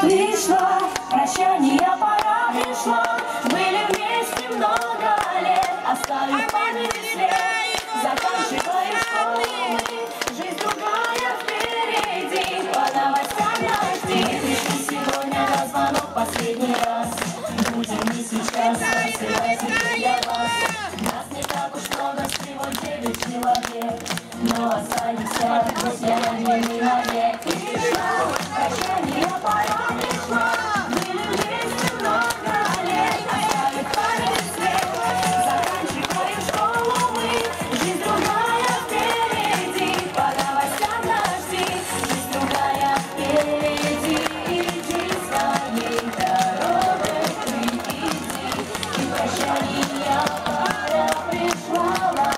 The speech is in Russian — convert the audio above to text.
Пришла, прощание пора пришла Были вместе много лет. Оставив память след Заканчивая школу Жизнь другая впереди. По новостям дожди Пришли сегодня на звонок последний раз. Будем не сейчас. Рассылайте для вас. Нас не так уж много, всего девять человек. Но останемся после